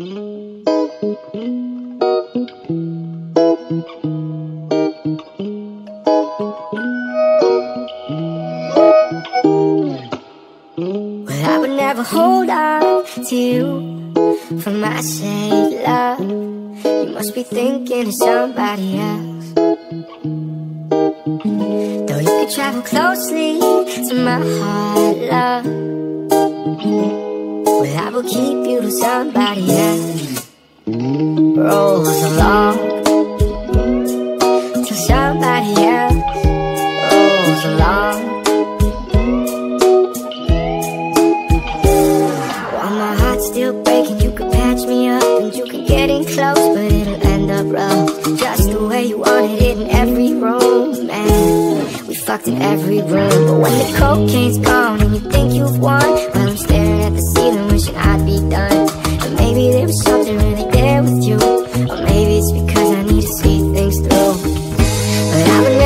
Well, I would never hold on to you for my sake, love. You must be thinking of somebody else. Though you could travel closely to my heart, love. Well, I will keep you to somebody else. Rolls along till somebody else rolls along. While my heart's still breaking, you can patch me up and you can get in close, but it'll end up rough. Just the way you wanted it in every romance. We fucked in every room, but when the cocaine's gone and you think you've won, well,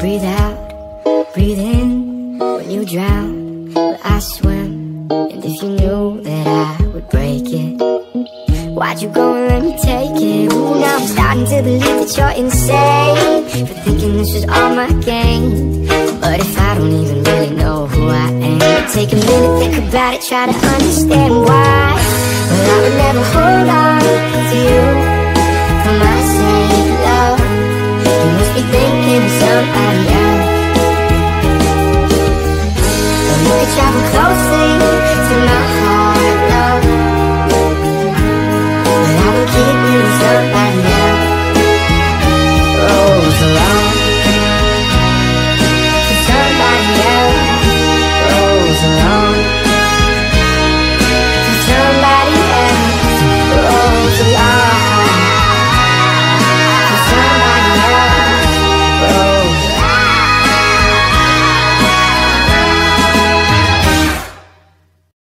Breathe out, breathe in when you drown. But I swim, and if you knew that I would break it, why'd you go and let me take it? Ooh, now I'm starting to believe that you're insane for thinking this was all my game. But if I don't even really know who I am, take a minute, think about it, try to understand why.